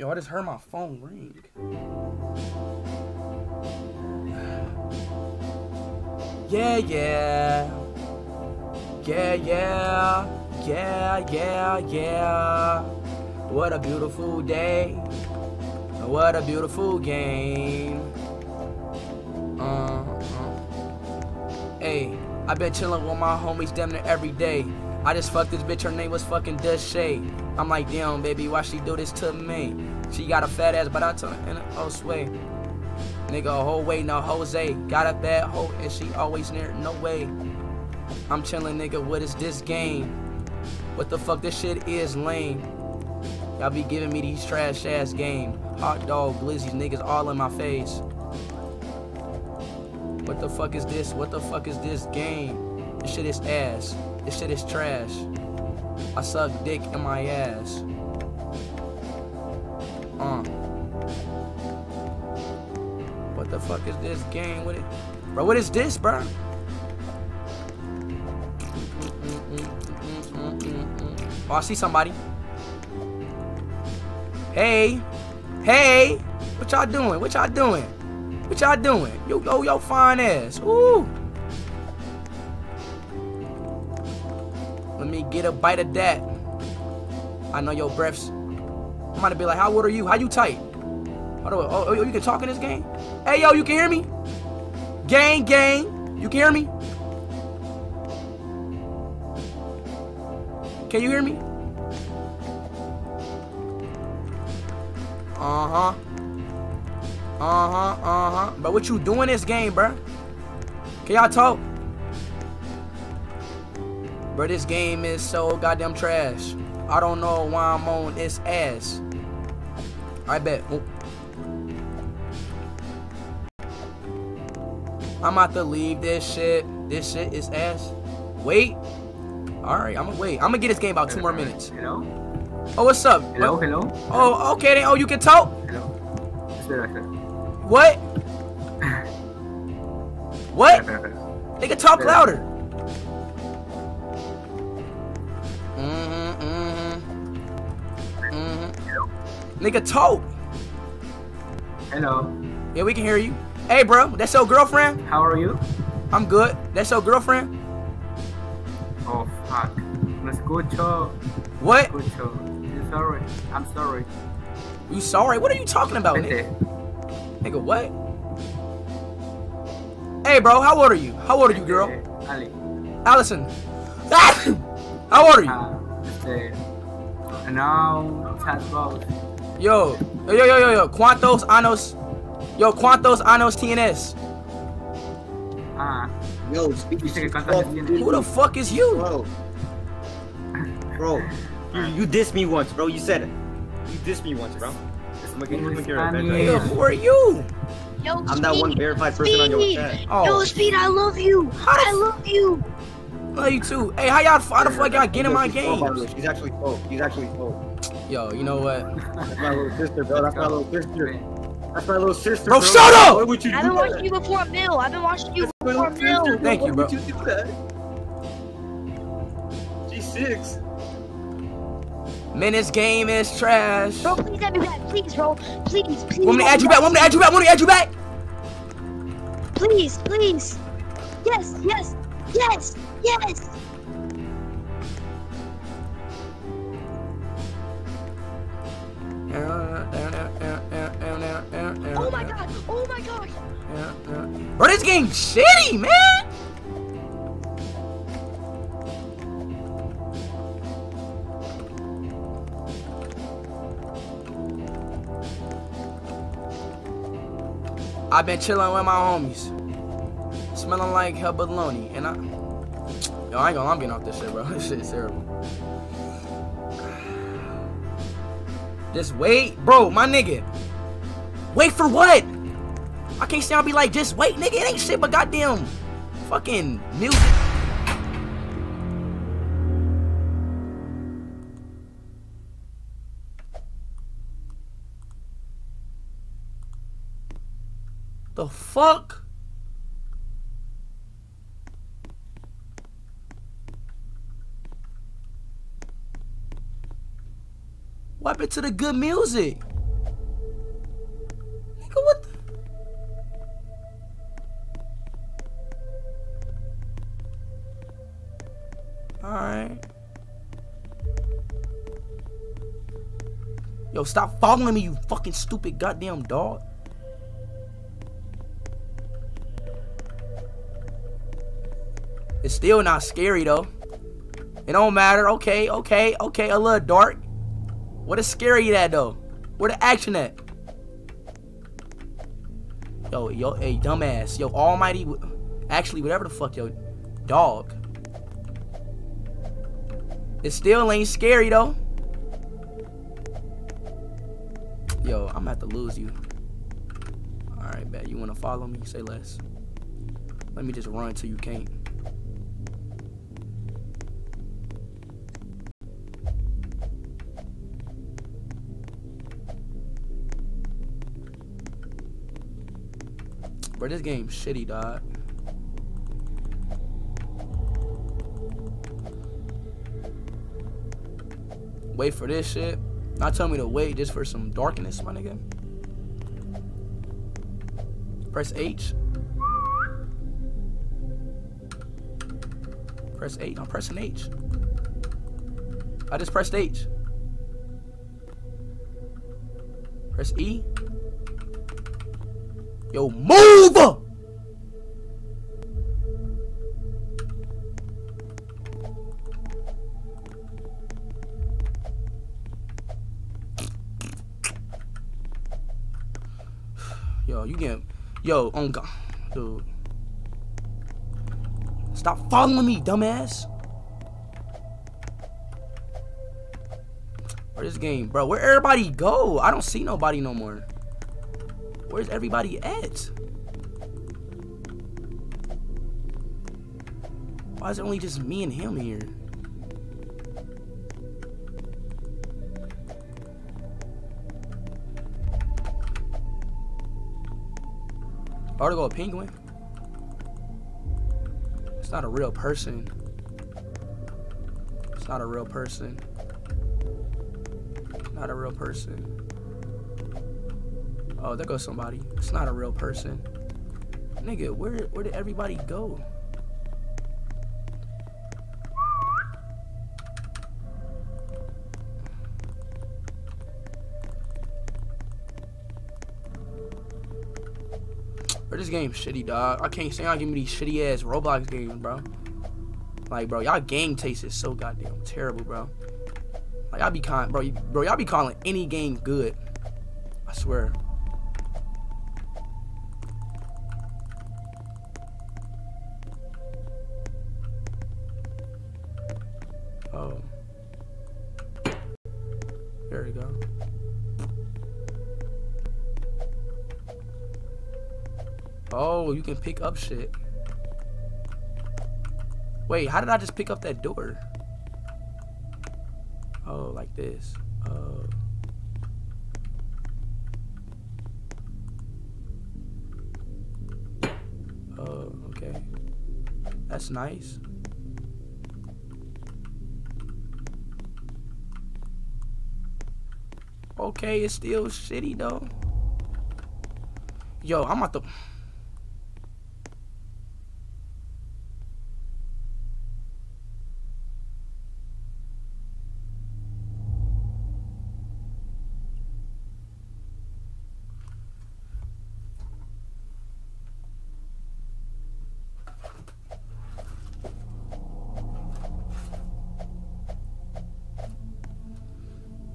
Yo, I just heard my phone ring. Yeah, yeah. Yeah, yeah. Yeah, yeah, yeah. What a beautiful day. What a beautiful game. Uh, uh. Hey, I been chillin' with my homies damn near every day. I just fucked this bitch, her name was fucking Deshay. I'm like, damn, baby, why she do this to me? She got a fat ass, but I told her in a oh sway. Nigga, whole way, no Jose. Got a bad hoe, and she always near, no way. I'm chillin', nigga, what is this game? What the fuck, this shit is lame. Y'all be giving me these trash ass game. Hot dog, glizzies, niggas all in my face. What the fuck is this? What the fuck is this game? This shit is ass. This shit is trash. I suck dick in my ass. Uh. What the fuck is this game with it? Bro, what is this, bro? Oh, I see somebody. Hey. Hey. What y'all doing? What y'all doing? What y'all doing? Yo, yo, yo, fine ass. Ooh. Let me get a bite of that. I know your breaths. I'm gonna be like, how old are you? How you tight? Hold on. Oh, oh, you can talk in this game? Hey, yo, you can hear me? Gang, gang. You can hear me? Can you hear me? Uh-huh. Uh-huh, uh-huh. But what you doing in this game, bruh? Can y'all talk? Bruh, this game is so goddamn trash. I don't know why I'm on this ass. I bet. Oh. I'm about to leave this shit. This shit is ass. Wait. Alright, I'm gonna wait. I'm gonna get this game about two more minutes. Hello? Oh, what's up? Hello, What- hello? Oh, okay then. Oh, you can talk? Hello? What? What? They can talk louder. Nigga talk. Hello? Yeah, we can hear you. Hey, bro, that's your girlfriend? How are you? I'm good. That's your girlfriend? Oh, fuck. No escucho. What? Escucho. I'm sorry. I'm sorry. You sorry? What are you talking about, Vete. nigga? Nigga, what? Hey, bro, how old are you? How old are you, girl? Ali. Allison. how old are you? Uh, este. Now, chat box. Yo, yo, yo, yo, yo, yo. ¿Cuántos años? Yo, ¿cuántos años TNS. Ah, Yo, speak your cuántas fuck, tienes. Who the fuck is you? Bro. Bro. You, you dissed me once, bro. You said it. You dissed me once, bro. I'm gonna get, I'm gonna get revenge on you. Nigga, who are you? Yo, I'm that one verified person on your Speed. chat. Oh. Yo, Speed, I love you. I love you. Love you too. Hey, how y'all? How the fuck y'all get in my She's cool, by the way. game? She's actually cool. She's actually cool. Yo, you know what? That's my little sister, bro. That's my little sister. That's my little sister. Bro, shut up! Why would you I've do been that? watching you before a Mill. I've been watching you That's my before little sister, Mill. Thank you, Why bro. would you do that? G6. Man, this game is trash. Bro, please add me back. Please, bro. Please, please. Want me to add you back? Want me to add you back? Want me to add you back? Please, please. Yes, yes, yes, yes. Bro, this game shitty, man. I've been chilling with my homies. Smelling like hell baloney. And I. Yo, I ain't gonna, I'm getting off this shit, bro. This shit is terrible. Just wait, bro, my nigga. Wait for what? I can't say I'll be like, just wait, nigga. It ain't shit but goddamn fucking music. The fuck? What happened to the good music? Alright. Yo, stop following me, you fucking stupid goddamn dog. It's still not scary, though. It don't matter. Okay, okay, okay. A little dark. What is scary that though? Where the action at? Yo, yo, hey, dumbass. Yo, almighty. Actually, whatever the fuck, yo. Dog. It still ain't scary though. Yo, I'm have to lose you. Alright, bet. You wanna follow me? Say less. Let me just run till you can't. Bro, this game's shitty, dog. Wait for this shit. Not telling me to wait just for some darkness, my nigga. Press H. Press H. I'm pressing H. I just pressed H. Press E. Yo, move! Yo, you get, yo, on God, dude. Stop following me, dumbass. Where this game, bro? Where everybody go? I don't see nobody no more. Where's everybody at? Why is it only just me and him here? Article a penguin? It's not a real person. It's not a real person. Not a real person. Oh, there goes somebody. It's not a real person. Nigga, where where did everybody go? Bro, this game's shitty, dog. I can't say y'all give me these shitty ass Roblox games, bro. Like, bro, y'all game taste is so goddamn terrible, bro. Like, y'all be calling, bro, bro, y'all be calling any game good. I swear. Oh, you can pick up shit. Wait, how did I just pick up that door? Oh, like this. Oh. Oh, okay. That's nice. Okay, it's still shitty though. Yo, I'm about to.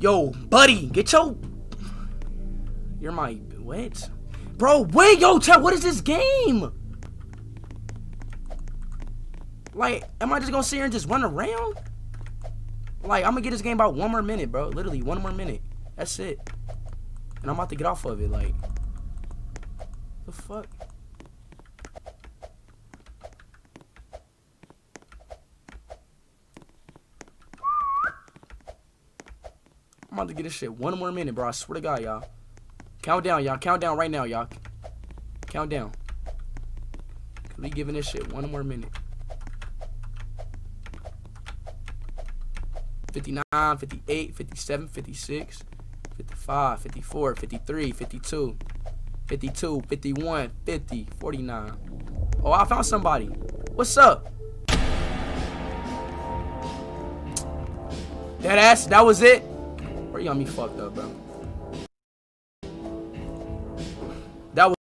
Yo, buddy, get your. You're my what? Bro, wait, yo, tell what is this game? Like, am I just gonna sit here and just run around? Like, I'm gonna get this game about one more minute, bro. Literally, one more minute. That's it. And I'm about to get off of it. Like, the fuck? I'm about to get this shit one more minute, bro. I swear to God, y'all. Count down, y'all. Count down right now, y'all. Count down. We giving this shit one more minute. 59, 58, 57, 56, 55, 54, 53, 52, 52, 51, 50, 49. Oh, I found somebody. What's up? That ass, that was it? Bro, you got me fucked up, bro.